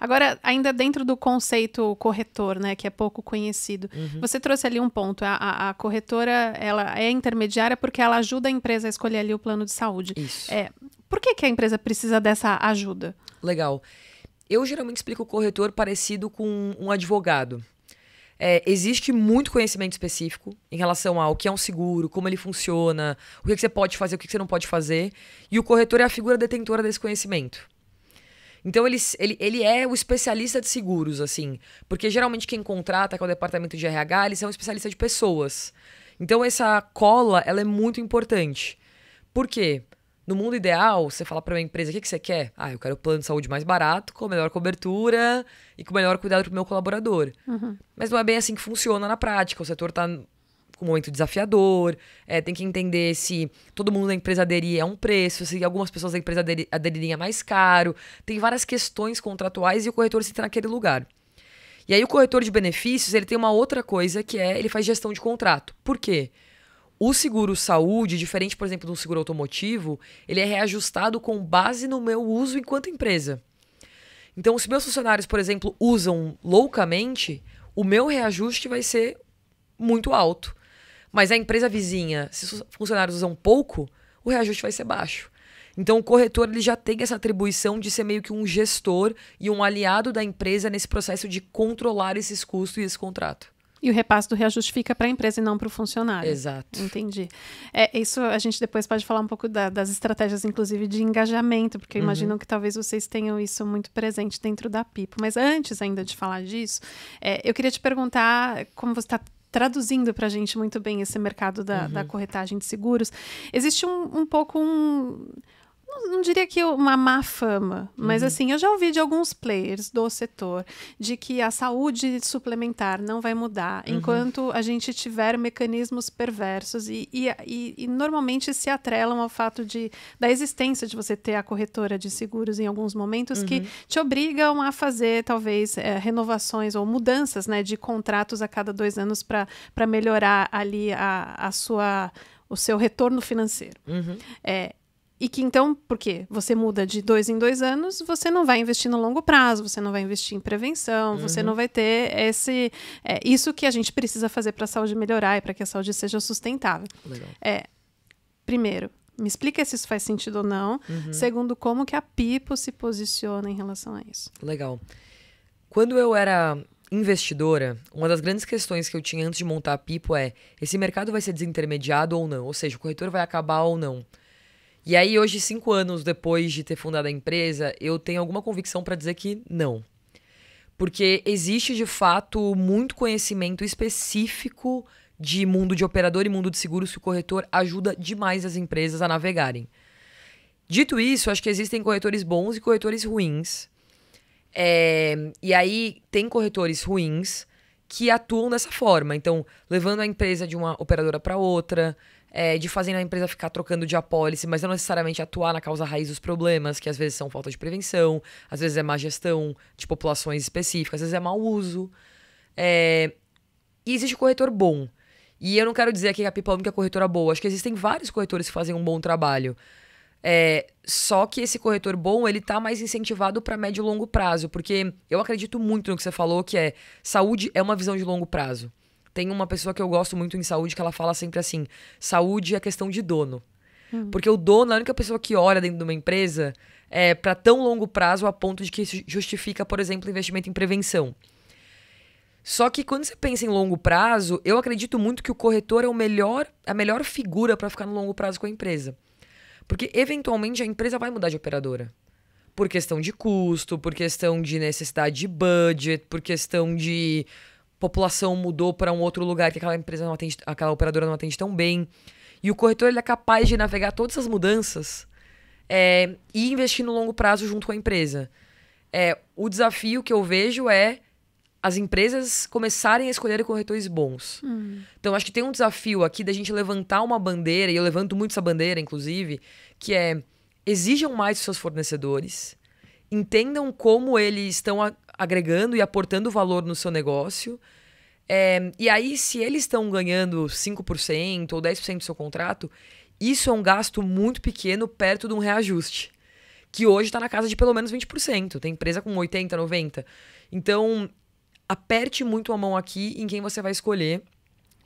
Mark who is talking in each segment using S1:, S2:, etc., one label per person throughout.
S1: Agora, ainda dentro do conceito corretor, né, que é pouco conhecido, uhum. você trouxe ali um ponto. A, a, a, corretora, ela é intermediária porque ela ajuda a empresa a escolher ali o plano de saúde.
S2: Isso.
S1: É, por que, que a empresa precisa dessa ajuda?
S2: Legal. Eu geralmente explico o corretor parecido com um advogado. É, existe muito conhecimento específico em relação ao que é um seguro, como ele funciona, o que, que você pode fazer, o que, que você não pode fazer. E o corretor é a figura detentora desse conhecimento. Então ele, ele, ele é o especialista de seguros, assim. Porque geralmente quem contrata com é o departamento de RH, eles são especialistas de pessoas. Então essa cola, ela é muito importante. Por quê? No mundo ideal, você fala para uma empresa, o que, que você quer? Ah, eu quero um plano de saúde mais barato, com melhor cobertura e com melhor cuidado para o meu colaborador. Uhum. Mas não é bem assim que funciona na prática. O setor está um momento desafiador, é, tem que entender se todo mundo da empresa aderir é um preço, se algumas pessoas da empresa aderir, aderirem é mais caro. Tem várias questões contratuais e o corretor se está naquele lugar. E aí o corretor de benefícios, ele tem uma outra coisa que é, ele faz gestão de contrato. Por quê? O seguro saúde, diferente, por exemplo, do seguro automotivo, ele é reajustado com base no meu uso enquanto empresa. Então, se meus funcionários, por exemplo, usam loucamente, o meu reajuste vai ser muito alto. Mas a empresa vizinha, se os funcionários usam pouco, o reajuste vai ser baixo. Então, o corretor ele já tem essa atribuição de ser meio que um gestor e um aliado da empresa nesse processo de controlar esses custos e esse contrato.
S1: E o repasse do reajuste fica para a empresa e não para o funcionário.
S2: Exato.
S1: Entendi. É, isso a gente depois pode falar um pouco da, das estratégias, inclusive, de engajamento, porque eu uhum. imagino que talvez vocês tenham isso muito presente dentro da Pipo. Mas antes ainda de falar disso, é, eu queria te perguntar como você está traduzindo para a gente muito bem esse mercado da, uhum. da corretagem de seguros. Existe um, um pouco um não, não, diria que uma má fama, mas uhum. assim, eu já ouvi de alguns players do setor de que a saúde suplementar não vai mudar uhum. enquanto a gente tiver mecanismos perversos e, e, e, e, normalmente se atrelam ao fato de, da existência de você ter a corretora de seguros em alguns momentos uhum. que te obrigam a fazer talvez é, renovações ou mudanças né, de contratos a cada dois anos para melhorar ali a, a sua o seu retorno financeiro.
S2: Uhum.
S1: É, e que então, porque você muda de dois em dois anos, você não vai investir no longo prazo, você não vai investir em prevenção, uhum. você não vai ter esse. É, isso que a gente precisa fazer para a saúde melhorar e para que a saúde seja sustentável.
S2: Legal.
S1: É, primeiro, me explica se isso faz sentido ou não. Uhum. Segundo, como que a Pipo se posiciona em relação a isso.
S2: Legal. Quando eu era investidora, uma das grandes questões que eu tinha antes de montar a Pipo é: esse mercado vai ser desintermediado ou não? Ou seja, o corretor vai acabar ou não? E aí, hoje, cinco anos depois de ter fundado a empresa, eu tenho alguma convicção para dizer que não. Porque existe, de fato, muito conhecimento específico de mundo de operador e mundo de seguros que o corretor ajuda demais as empresas a navegarem. Dito isso, acho que existem corretores bons e corretores ruins. É, e aí, tem corretores ruins que atuam dessa forma. Então, levando a empresa de uma operadora para outra, é, de fazendo a empresa ficar trocando de apólice, mas não necessariamente atuar na causa raiz dos problemas, que às vezes são falta de prevenção, às vezes é má gestão de populações específicas, às vezes é mau uso. É... E existe corretor bom. E eu não quero dizer aqui que a Pipa é a única corretora boa. Acho que existem vários corretores que fazem um bom trabalho. É, só que esse corretor bom, ele tá mais incentivado para médio e longo prazo, porque eu acredito muito no que você falou, que é saúde é uma visão de longo prazo. Tem uma pessoa que eu gosto muito em saúde que ela fala sempre assim: saúde é questão de dono. Uhum. Porque o dono é a única pessoa que olha dentro de uma empresa é, para tão longo prazo a ponto de que isso justifica, por exemplo, investimento em prevenção. Só que quando você pensa em longo prazo, eu acredito muito que o corretor é o melhor, a melhor figura para ficar no longo prazo com a empresa. Porque eventualmente a empresa vai mudar de operadora. Por questão de custo, por questão de necessidade de budget, por questão de população mudou para um outro lugar que aquela empresa não atende, aquela operadora não atende tão bem. E o corretor ele é capaz de navegar todas essas mudanças é, e investir no longo prazo junto com a empresa. É, o desafio que eu vejo é as empresas começarem a escolher corretores bons. Hum. Então, acho que tem um desafio aqui da gente levantar uma bandeira, e eu levanto muito essa bandeira, inclusive, que é exijam mais dos seus fornecedores, entendam como eles estão agregando e aportando valor no seu negócio. É, e aí, se eles estão ganhando 5% ou 10% do seu contrato, isso é um gasto muito pequeno perto de um reajuste. que hoje está na casa de pelo menos 20%. Tem empresa com 80%, 90%. Então, aperte muito a mão aqui em quem você vai escolher.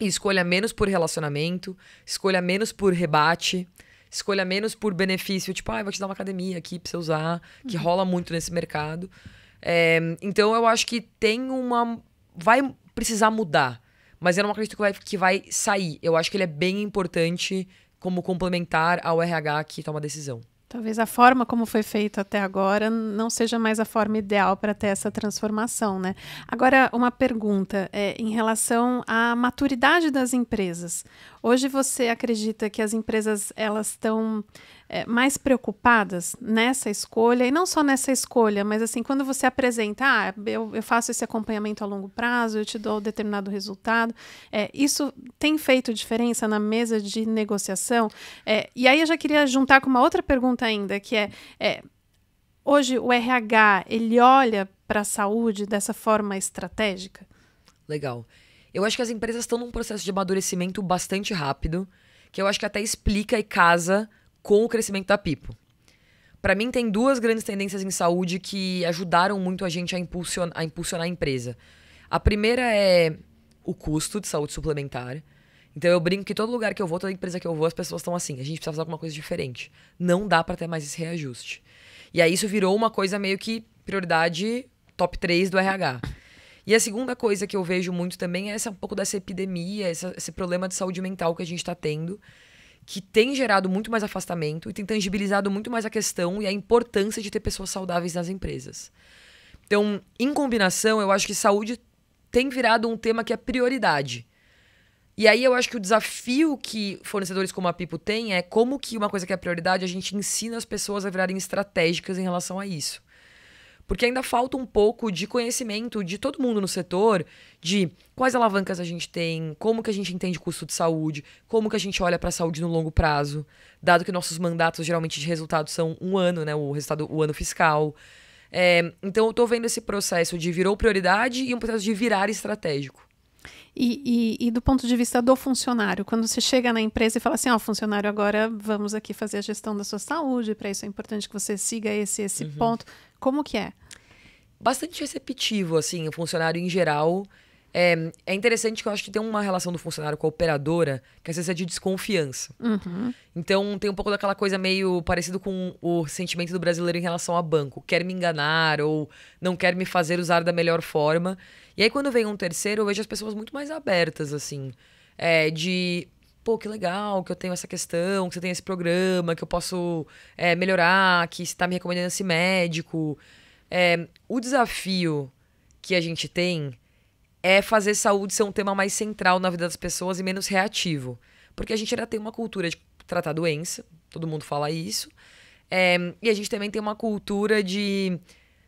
S2: E escolha menos por relacionamento, escolha menos por rebate, escolha menos por benefício, tipo, ah, vou te dar uma academia aqui pra você usar, que uhum. rola muito nesse mercado. É, então eu acho que tem uma. Vai precisar mudar. Mas eu não acredito que vai, que vai sair. Eu acho que ele é bem importante como complementar ao RH que toma decisão.
S1: Talvez a forma como foi feito até agora não seja mais a forma ideal para ter essa transformação, né? Agora, uma pergunta é, em relação à maturidade das empresas. Hoje você acredita que as empresas elas estão é, mais preocupadas nessa escolha, e não só nessa escolha, mas assim, quando você apresenta, ah, eu, eu faço esse acompanhamento a longo prazo, eu te dou determinado resultado, é, isso tem feito diferença na mesa de negociação? É, e aí eu já queria juntar com uma outra pergunta ainda, que é, é hoje o RH, ele olha para a saúde dessa forma estratégica?
S2: Legal. Eu acho que as empresas estão num processo de amadurecimento bastante rápido, que eu acho que até explica e casa com o crescimento da Pipo. Para mim, tem duas grandes tendências em saúde que ajudaram muito a gente a impulsionar, a impulsionar a empresa. A primeira é o custo de saúde suplementar. Então eu brinco que todo lugar que eu vou, toda empresa que eu vou, as pessoas estão assim, a gente precisa fazer alguma coisa diferente. Não dá para ter mais esse reajuste. E aí isso virou uma coisa meio que prioridade top 3 do RH. E a segunda coisa que eu vejo muito também é essa, um pouco dessa epidemia, essa, esse problema de saúde mental que a gente está tendo que tem gerado muito mais afastamento e tem tangibilizado muito mais a questão e a importância de ter pessoas saudáveis nas empresas. Então, em combinação, eu acho que saúde tem virado um tema que é prioridade. E aí eu acho que o desafio que fornecedores como a Pipo têm é como que uma coisa que é prioridade a gente ensina as pessoas a virarem estratégicas em relação a isso. Porque ainda falta um pouco de conhecimento de todo mundo no setor, de quais alavancas a gente tem, como que a gente entende custo de saúde, como que a gente olha para a saúde no longo prazo, dado que nossos mandatos geralmente de resultado são um ano, né, o resultado, o ano fiscal. É, então eu estou vendo esse processo de virou prioridade e um processo de virar estratégico.
S1: E, e, e, do ponto de vista do funcionário, quando você chega na empresa e fala assim, ó, oh, funcionário, agora vamos aqui fazer a gestão da sua saúde, para isso é importante que você siga esse esse uhum. ponto. Como que é?
S2: Bastante receptivo, assim, o funcionário em geral. É, é interessante que eu acho que tem uma relação do funcionário com a operadora que às vezes é de desconfiança.
S1: Uhum.
S2: Então tem um pouco daquela coisa meio parecido com o sentimento do brasileiro em relação a banco. Quer me enganar ou não quer me fazer usar da melhor forma. E aí quando vem um terceiro, eu vejo as pessoas muito mais abertas, assim. É, de pô, que legal que eu tenho essa questão, que você tem esse programa, que eu posso é, melhorar, que está me recomendando esse médico. É, o desafio que a gente tem é fazer saúde ser um tema mais central na vida das pessoas e menos reativo. Porque a gente ainda tem uma cultura de tratar doença, todo mundo fala isso. É, e a gente também tem uma cultura de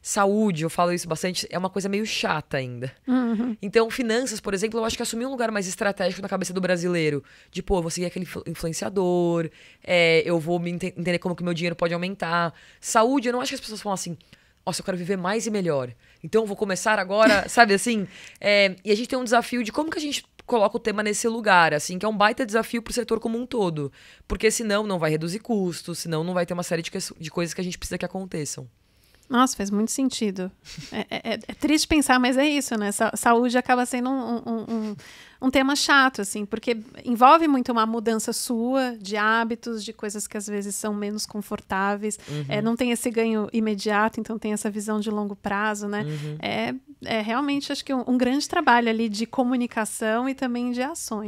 S2: saúde, eu falo isso bastante, é uma coisa meio chata ainda.
S1: Uhum.
S2: Então, finanças, por exemplo, eu acho que assumiu um lugar mais estratégico na cabeça do brasileiro. De, pô, eu vou seguir aquele influenciador, é, eu vou me ent entender como que meu dinheiro pode aumentar. Saúde, eu não acho que as pessoas falam assim, nossa, eu quero viver mais e melhor. Então, eu vou começar agora, sabe assim? É, e a gente tem um desafio de como que a gente coloca o tema nesse lugar, assim, que é um baita desafio para o setor como um todo. Porque senão não vai reduzir custos, senão não vai ter uma série de, de coisas que a gente precisa que aconteçam.
S1: Nossa, faz muito sentido. É, é, é, é triste pensar, mas é isso, né? Sa saúde acaba sendo um, um, um, um, tema chato, assim, porque envolve muito uma mudança sua de hábitos, de coisas que às vezes são menos confortáveis. Uhum. É, não tem esse ganho imediato, então tem essa visão de longo prazo, né? Uhum. É, é realmente, acho que um, um grande trabalho ali de comunicação e também de ações.